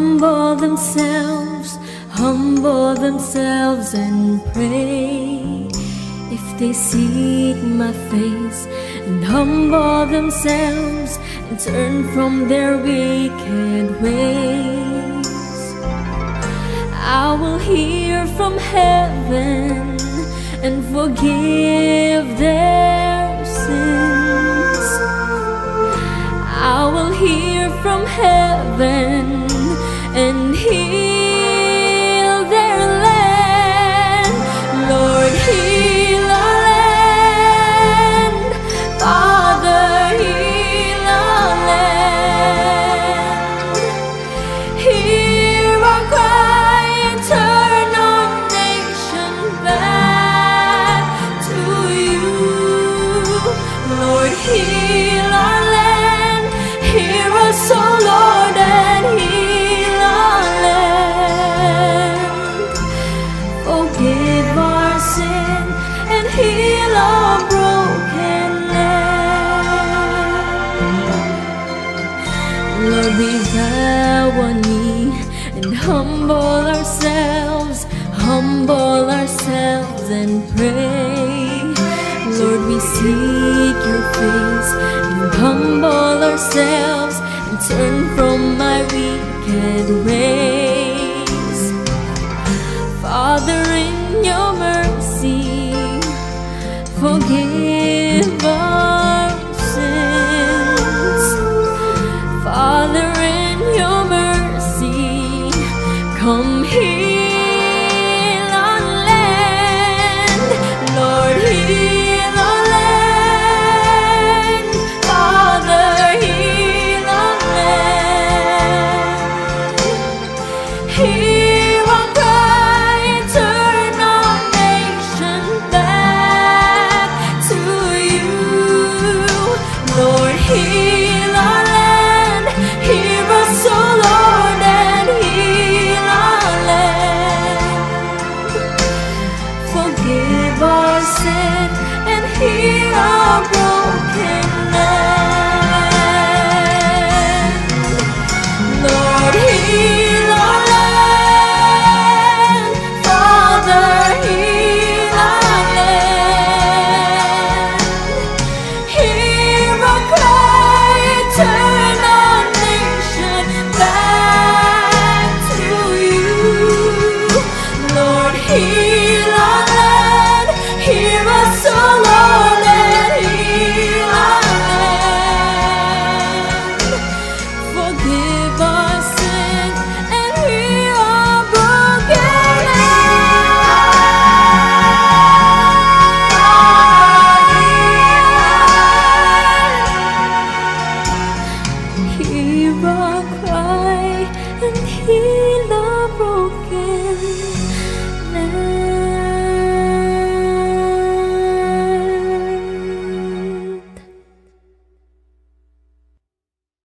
humble themselves, humble themselves and pray. If they seek my face and humble themselves and turn from their wicked ways, I will hear from heaven and forgive their sins. I will hear from heaven and heal their land. Lord, heal our land. Father, heal our land. Hear Lord, we bow one knee and humble ourselves, humble ourselves and pray. Lord, we seek your face and humble ourselves and turn from my wicked ways. Father, forgive Hear our cry